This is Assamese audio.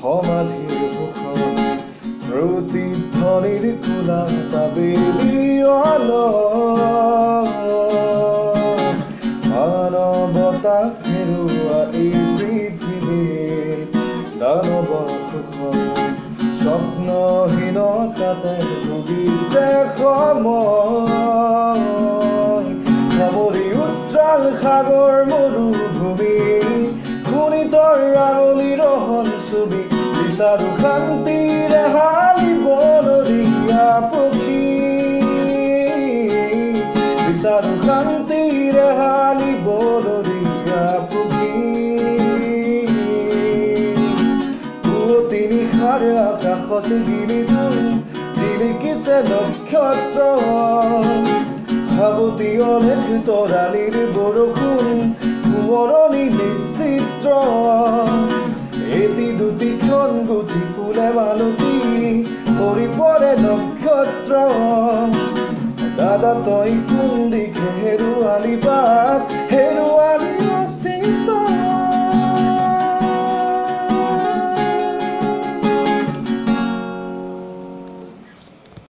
সমাধিৰ ভূষণ প্ৰতিধ্বনিৰ কোলা বেলিয়ল মানৱতাক হেৰুৱা এই দানৱৰ স্বপ্নহীনতাতে ভুগিছে সাগৰ মৰুভূমি ৰাগলি ৰহন ছবি বিচাৰো শান্তিৰে হালিবলৰীয়া পক্ষী। বিচাৰো শান্তিৰে হালিবলৰীয়া পক্ষী। পুৱতি নিশাৰ আকাশত গিলি জোন জিলিকিছে নক্ষত্ৰ সাৱতি অলেখ তৰালিৰ বৰষুণ মালতী সৰি পৰে নক্ষত্ৰ। দাদা তই কোন দিশে হেৰুৱালি বাট হেৰুৱালি?